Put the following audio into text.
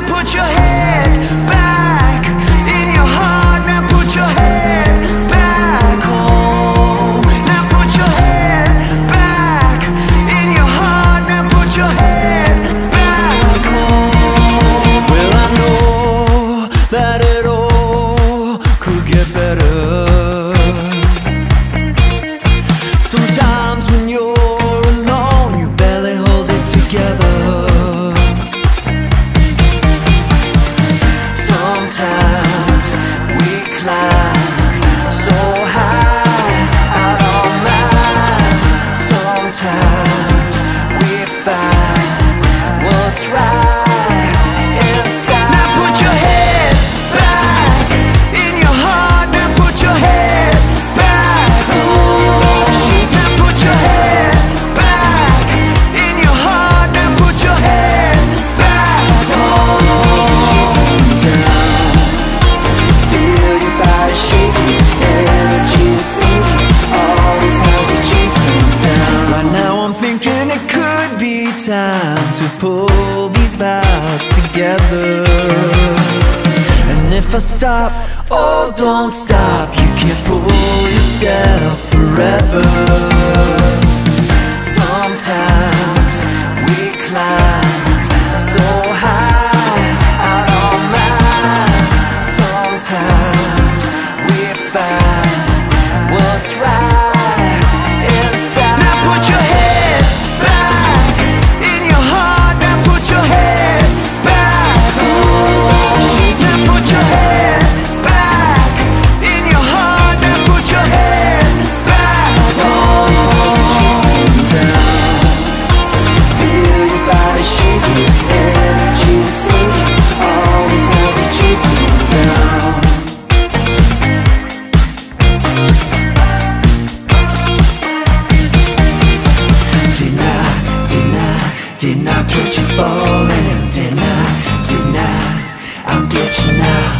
put your hands time. time to pull these vibes together. And if I stop, oh don't stop. You can't fool yourself forever. Sometimes we climb so high out on minds Sometimes we find what's right. I'll get you falling, deny, deny, I'll get you now.